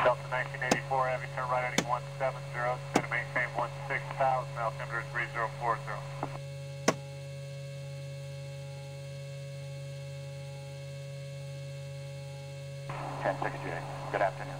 Delta 1984, heavy turn right heading 170, descend to maintain 16,000, altimeter 3040. Ten six J. Good afternoon.